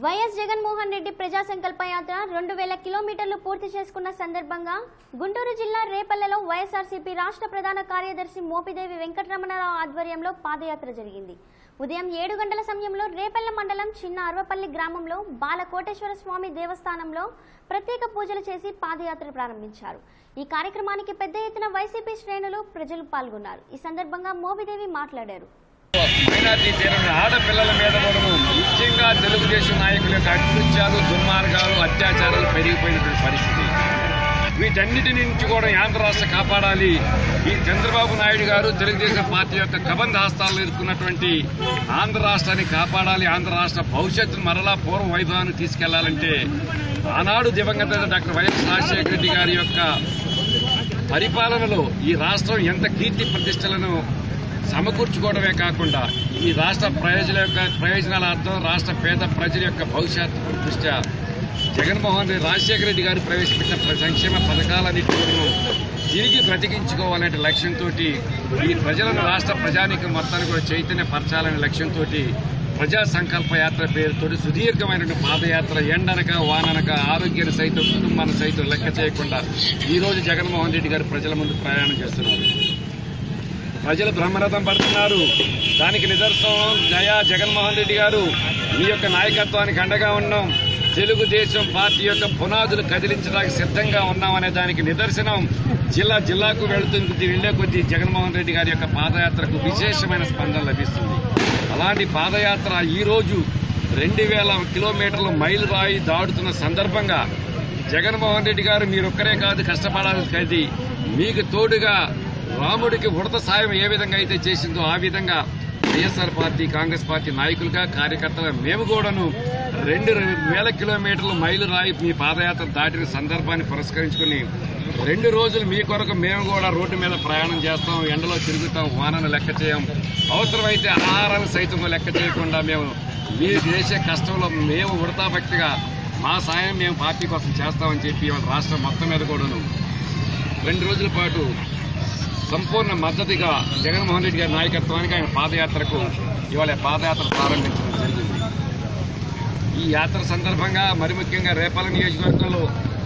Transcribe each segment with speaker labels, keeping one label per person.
Speaker 1: YS Jaganmohan Reddy ప్రజా సంకల్ప యాత్ర రెండు వేల కిలోమీటర్లు పూర్తి చేసుకున్న సందర్భంగా గుంటూరు జిల్లా రేపల్లెలో వైఎస్ఆర్సీపీ రాష్ట్ర ప్రధాన కార్యదర్శి మోపిదేవి వెంకటరమణరావు ఆధ్వర్యంలో పాదయాత్ర జరిగింది. ఉదయం ఏడు గంటల సమయంలో రేపల్లె మండలం చిన్న అరవపల్లి గ్రామంలో బాలకోటేశ్వర స్వామి దేవస్థానంలో ప్రత్యేక పూజలు చేసి పాదయాత్ర ప్రారంభించారు. ఈ కార్యక్రమానికి పెద్ద ఎత్తున వైసీపీ శ్రేణులు ప్రజలు పాల్గొన్నారు. ఈ సందర్భంగా మోపిదేవి మాట్లాడారు.
Speaker 2: ఆడపిల్లల మీద ముఖ్యంగా తెలుగుదేశం నాయకుల యొక్క అకృత్యాలు దుర్మార్గాలు అత్యాచారాలు పెరిగిపోయినటువంటి పరిస్థితి. వీటన్నిటి నుంచి కూడా ఆంధ్ర రాష్ట్ర కాపాడాలి. ఈ చంద్రబాబు నాయుడు గారు తెలుగుదేశం పార్టీ యొక్క కబంధ హస్తాలు ఎదుర్కొన్నటువంటి ఆంధ్ర రాష్ట్రాన్ని కాపాడాలి. ఆంధ్ర రాష్ట్ర భవిష్యత్తును మరలా పూర్వ వైభవాన్ని తీసుకెళ్ళాలంటే ఆనాడు దివంగత డాక్టర్ వైఎస్ రాజశేఖర రెడ్డి గారి యొక్క పరిపాలనలో ఈ రాష్ట్రం ఎంత కీర్తి ప్రతిష్టలను సమకూర్చుకోవడమే కాకుండా ఈ రాష్ట్ర ప్రయోజన యొక్క ప్రయోజనాల అర్థం రాష్ట్ర పేద ప్రజల యొక్క భవిష్యత్తు దృష్ట్యా జగన్మోహన్ రెడ్డి రాజశేఖర రెడ్డి గారు ప్రవేశపెట్టిన సంక్షేమ పథకాలన్నింటిను తిరిగి బ్రతికించుకోవాలనే లక్ష్యంతో ఈ ప్రజలను రాష్ట్ర ప్రజానికి మొత్తాన్ని కూడా చైతన్యపరచాలనే లక్ష్యంతో ప్రజా సంకల్ప యాత్ర పేరుతో సుదీర్ఘమైనటువంటి పాదయాత్ర ఎండనక వాననక ఆరోగ్యాన్ని సైతం కుటుంబాన్ని సైతం లెక్క చేయకుండా ఈరోజు జగన్మోహన్ రెడ్డి గారు ప్రజల ముందు ప్రయాణం చేస్తున్నారు. ప్రజలు బ్రహ్మరథం పడుతున్నారు. దానికి నిదర్శనం జయా జగన్మోహన్ రెడ్డి గారు. మీ యొక్క నాయకత్వానికి అండగా ఉన్నాం. తెలుగుదేశం పార్టీ యొక్క పునాదులు కదిలించడానికి సిద్ధంగా ఉన్నామనే దానికి నిదర్శనం జిల్లా జిల్లాకు వెళుతుంది వెళ్ళే కొద్దీ జగన్మోహన్ రెడ్డి గారి యొక్క పాదయాత్రకు విశేషమైన స్పందన లభిస్తుంది. అలాంటి పాదయాత్ర ఈ రోజు రెండు వేల కిలోమీటర్ల మైలు రాయి దాడుతున్న సందర్భంగా జగన్మోహన్ రెడ్డి గారు మీరొక్కరే కాదు కష్టపడాలి కది మీకు తోడుగా రాముడికి ఉడత సాయం ఏ విధంగా అయితే చేసిందో ఆ విధంగా వైఎస్ఆర్ పార్టీ కాంగ్రెస్ పార్టీ నాయకులుగా కార్యకర్తలుగా మేము కూడాను రెండు వేల కిలోమీటర్లు మైలు రాయి మీ పాదయాత్ర దాటిన సందర్భాన్ని పురస్కరించుకుని రెండు రోజులు మీ కొరకు మేము కూడా రోడ్డు మీద ప్రయాణం చేస్తాం ఎండలో తిరుగుతాం వానను లెక్క చేయం. అవసరమైతే ఆహారాన్ని సైతం లెక్క చేయకుండా మేము మీరు చేసే కష్టంలో మేము ఉడతా భక్తిగా మా సాయం మేము పార్టీ కోసం చేస్తామని చెప్పి ఇవాళ రాష్ట్రం మొత్తం మీద కూడాను రెండు రోజుల పాటు సంపూర్ణ మద్దతుగా జగన్మోహన్ రెడ్డి గారి నాయకత్వానికి ఆయన పాదయాత్రకు ఇవాళ పాదయాత్ర ప్రారంభించడం జరిగింది. ఈ యాత్ర సందర్భంగా మరి ముఖ్యంగా రేపల నియోజకవర్గంలో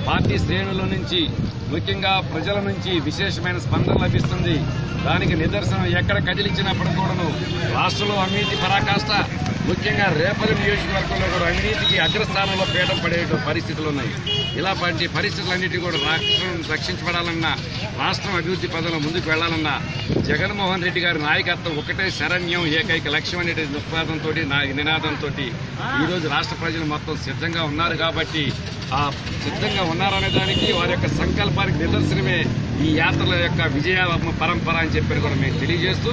Speaker 2: పార్టీ శ్రేణుల నుంచి ముఖ్యంగా ప్రజల నుంచి విశేషమైన స్పందన లభిస్తుంది. దానికి నిదర్శనం ఎక్కడ కదిలించినప్పుడు కూడాను రాష్ట్రంలో అవినీతి పరాకాష్ట ముఖ్యంగా రేపల నియోజకవర్గంలో కూడా అవినీతికి అగ్రస్థానంలో పీఠం పడే పరిస్థితులు ఉన్నాయి. ఇలాంటి పరిస్థితులన్నిటి కూడా రాష్ట్రం రక్షించబడాలన్నా రాష్ట్రం అభివృద్ధి పదంలో ముందుకు వెళ్ళాలన్నా జగన్మోహన్ రెడ్డి గారి నాయకత్వం ఒకటే శరణ్యం ఏకైక లక్ష్యం అనే నా నినాదంతో. ఈరోజు రాష్ట్ర ప్రజలు మొత్తం సిద్ధంగా ఉన్నారు కాబట్టి ఆ సిద్ధంగా ఉన్నారనే దానికి వారి యొక్క సంకల్పానికి నిదర్శనమే ఈ యాత్రల యొక్క విజయ పరంపర అని చెప్పి కూడా మేము తెలియజేస్తూ